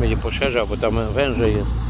Będzie poszerzał, bo tam wężej jest.